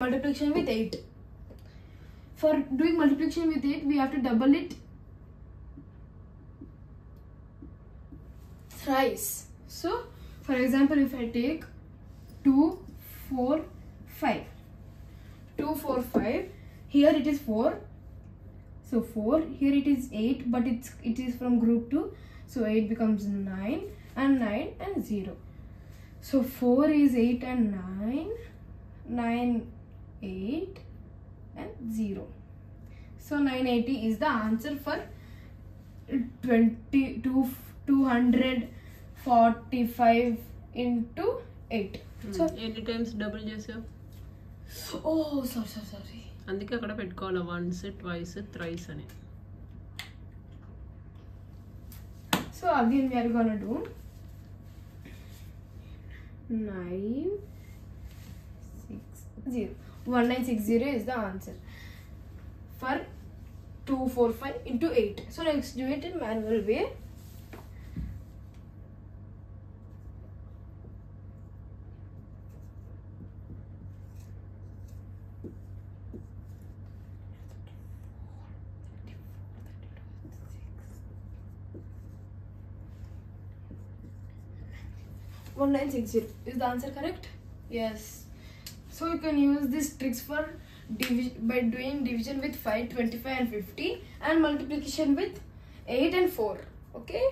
multiplication with 8 for doing multiplication with 8 we have to double it thrice. So for example if i take 2 4 5 2 4 5 here it is 4 so 4 here it is 8 but it's it is from group 2 so 8 becomes 9 and 9 and 0 so 4 is 8 and 9 9 8 and 0 so 980 is the answer for 20 to 245 into 8 so ఎన్ని times double చేసావు oh sorry sorry sorry అందుకే అక్కడ పెట్టుకోవాలి once twice thrice అని So again we are gonna do nine six zero. One nine six zero is the answer for two four five into eight. So let's do it in manual way. One nine six zero is the answer correct? Yes. So you can use these tricks for by doing division with 5, 25 and 50 and multiplication with 8 and 4. Okay?